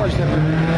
geluisterd hebben.